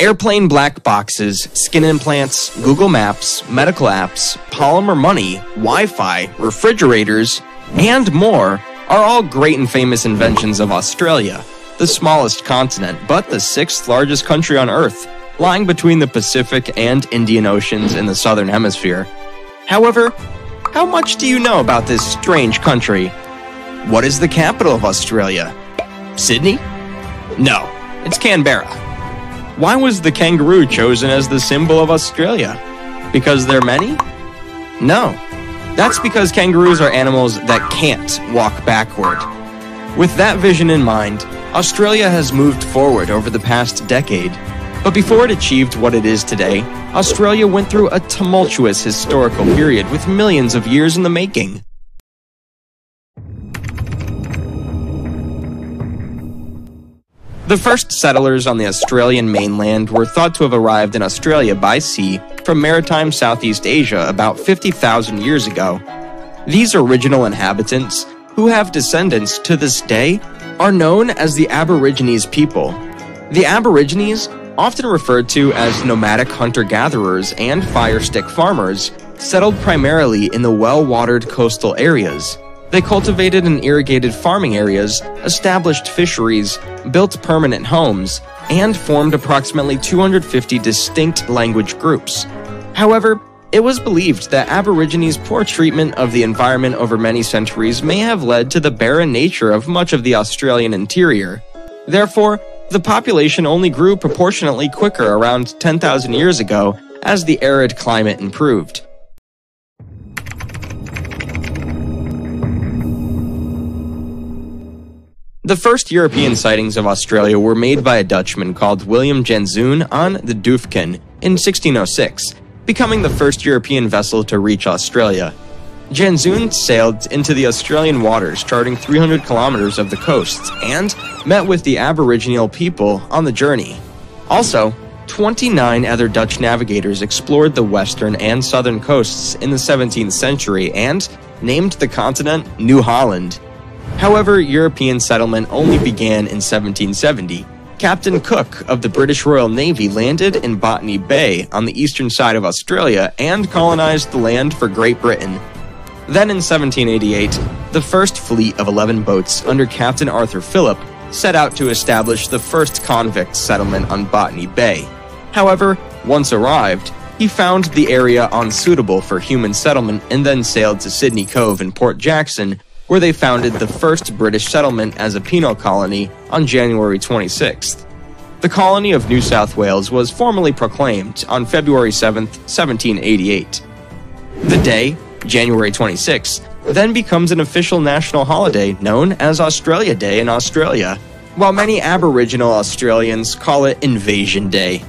Airplane black boxes, skin implants, Google Maps, medical apps, polymer money, Wi Fi, refrigerators, and more are all great and famous inventions of Australia, the smallest continent, but the sixth largest country on Earth, lying between the Pacific and Indian Oceans in the southern hemisphere. However, how much do you know about this strange country? What is the capital of Australia? Sydney? No, it's Canberra. Why was the kangaroo chosen as the symbol of Australia? Because they're many? No. That's because kangaroos are animals that can't walk backward. With that vision in mind, Australia has moved forward over the past decade. But before it achieved what it is today, Australia went through a tumultuous historical period with millions of years in the making. The first settlers on the Australian mainland were thought to have arrived in Australia by sea from maritime Southeast Asia about 50,000 years ago. These original inhabitants, who have descendants to this day, are known as the Aborigines people. The Aborigines, often referred to as nomadic hunter-gatherers and fire-stick farmers, settled primarily in the well-watered coastal areas. They cultivated and irrigated farming areas, established fisheries, built permanent homes, and formed approximately 250 distinct language groups. However, it was believed that Aborigines' poor treatment of the environment over many centuries may have led to the barren nature of much of the Australian interior. Therefore, the population only grew proportionately quicker around 10,000 years ago as the arid climate improved. The first European sightings of Australia were made by a Dutchman called William Janszoon on the Duyfken in 1606, becoming the first European vessel to reach Australia. Janszoon sailed into the Australian waters, charting 300 kilometers of the coasts, and met with the Aboriginal people on the journey. Also, 29 other Dutch navigators explored the western and southern coasts in the 17th century and named the continent New Holland. However, European settlement only began in 1770. Captain Cook of the British Royal Navy landed in Botany Bay on the eastern side of Australia and colonized the land for Great Britain. Then in 1788, the first fleet of 11 boats under Captain Arthur Phillip set out to establish the first convict settlement on Botany Bay. However, once arrived, he found the area unsuitable for human settlement and then sailed to Sydney Cove in Port Jackson where they founded the first British settlement as a penal colony on January 26th. The colony of New South Wales was formally proclaimed on February 7, 1788. The day, January 26, then becomes an official national holiday known as Australia Day in Australia, while many Aboriginal Australians call it Invasion Day.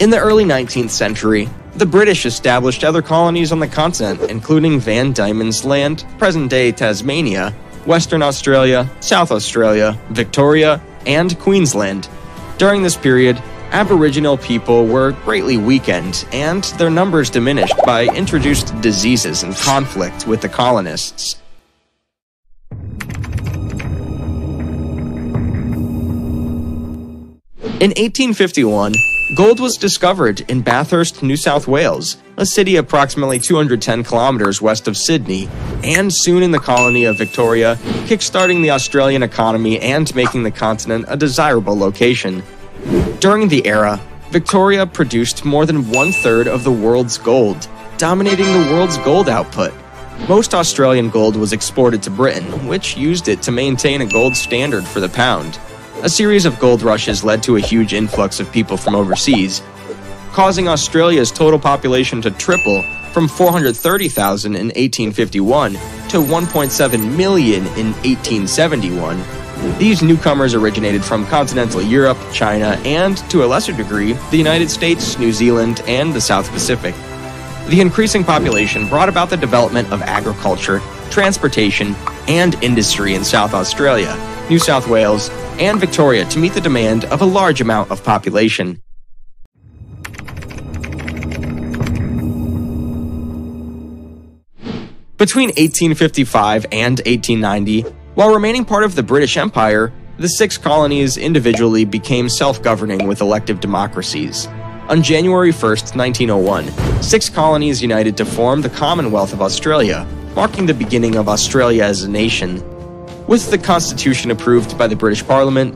In the early 19th century, the British established other colonies on the continent, including Van Diemen's Land, present day Tasmania, Western Australia, South Australia, Victoria, and Queensland. During this period, Aboriginal people were greatly weakened, and their numbers diminished by introduced diseases and conflict with the colonists. In 1851, Gold was discovered in Bathurst, New South Wales, a city approximately 210 kilometers west of Sydney, and soon in the colony of Victoria, kickstarting the Australian economy and making the continent a desirable location. During the era, Victoria produced more than one third of the world's gold, dominating the world's gold output. Most Australian gold was exported to Britain, which used it to maintain a gold standard for the pound. A series of gold rushes led to a huge influx of people from overseas, causing Australia's total population to triple from 430,000 in 1851 to 1.7 million in 1871. These newcomers originated from continental Europe, China, and, to a lesser degree, the United States, New Zealand, and the South Pacific. The increasing population brought about the development of agriculture, transportation, and industry in South Australia, New South Wales, and Victoria to meet the demand of a large amount of population. Between 1855 and 1890, while remaining part of the British Empire, the six colonies individually became self governing with elective democracies. On January 1, 1901, six colonies united to form the Commonwealth of Australia, marking the beginning of Australia as a nation. With the Constitution approved by the British Parliament,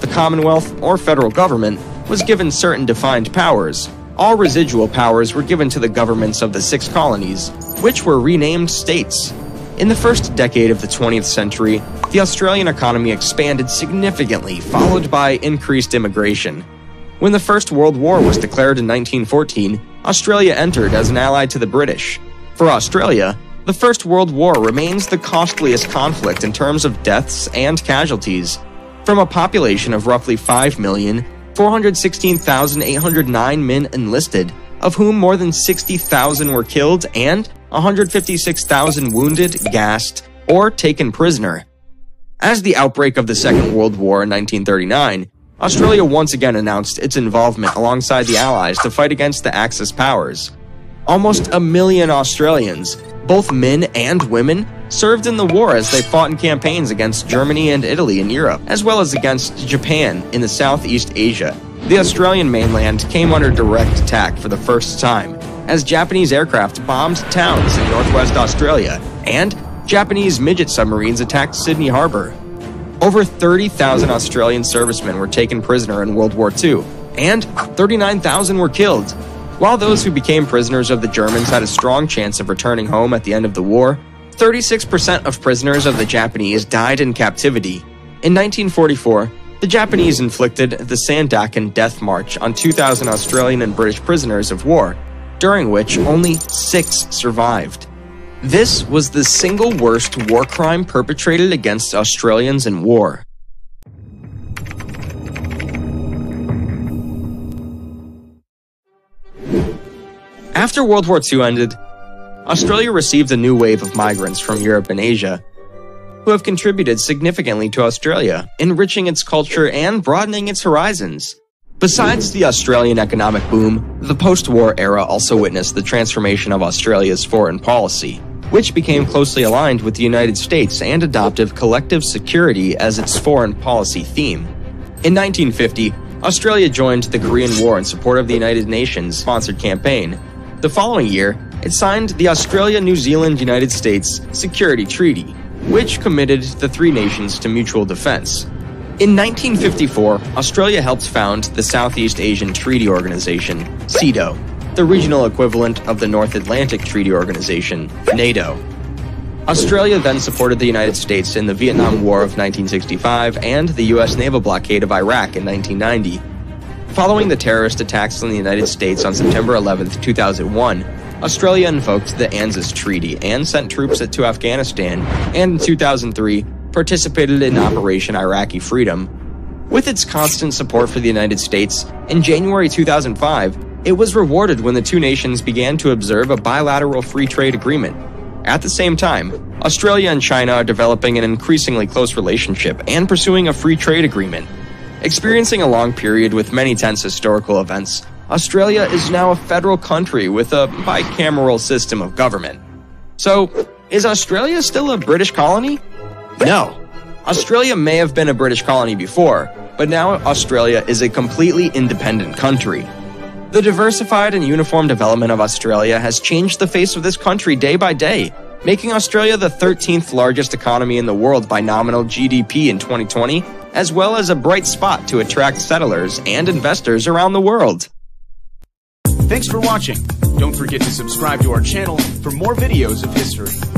the Commonwealth, or federal government, was given certain defined powers. All residual powers were given to the governments of the six colonies, which were renamed states. In the first decade of the 20th century, the Australian economy expanded significantly, followed by increased immigration. When the First World War was declared in 1914, Australia entered as an ally to the British. For Australia, the First World War remains the costliest conflict in terms of deaths and casualties. From a population of roughly 5 million, 416,809 men enlisted, of whom more than 60,000 were killed and 156,000 wounded, gassed, or taken prisoner. As the outbreak of the Second World War in 1939, Australia once again announced its involvement alongside the Allies to fight against the Axis powers. Almost a million Australians, both men and women, served in the war as they fought in campaigns against Germany and Italy in Europe, as well as against Japan in the Southeast Asia. The Australian mainland came under direct attack for the first time, as Japanese aircraft bombed towns in northwest Australia, and Japanese midget submarines attacked Sydney Harbour. Over 30,000 Australian servicemen were taken prisoner in World War II, and 39,000 were killed. While those who became prisoners of the Germans had a strong chance of returning home at the end of the war, 36% of prisoners of the Japanese died in captivity. In 1944, the Japanese inflicted the Sandakan Death March on 2,000 Australian and British prisoners of war, during which only six survived. This was the single worst war crime perpetrated against Australians in war. After World War II ended, Australia received a new wave of migrants from Europe and Asia who have contributed significantly to Australia, enriching its culture and broadening its horizons. Besides the Australian economic boom, the post war era also witnessed the transformation of Australia's foreign policy which became closely aligned with the United States and adopted collective security as its foreign policy theme. In 1950, Australia joined the Korean War in support of the United Nations sponsored campaign. The following year, it signed the Australia New Zealand United States Security Treaty, which committed the three nations to mutual defense. In 1954, Australia helped found the Southeast Asian Treaty Organization, SEATO, the regional equivalent of the North Atlantic Treaty Organization, NATO. Australia then supported the United States in the Vietnam War of 1965 and the U.S. naval blockade of Iraq in 1990. Following the terrorist attacks on the United States on September 11, 2001, Australia invoked the ANZUS Treaty and sent troops to Afghanistan, and in 2003, participated in Operation Iraqi Freedom. With its constant support for the United States, in January 2005, it was rewarded when the two nations began to observe a bilateral free trade agreement. At the same time, Australia and China are developing an increasingly close relationship and pursuing a free trade agreement. Experiencing a long period with many tense historical events, Australia is now a federal country with a bicameral system of government. So, is Australia still a British colony? No. Australia may have been a British colony before, but now Australia is a completely independent country. The diversified and uniform development of Australia has changed the face of this country day by day, making Australia the 13th largest economy in the world by nominal GDP in 2020, as well as a bright spot to attract settlers and investors around the world. Thanks for watching. Don't forget to subscribe to our channel for more videos of history.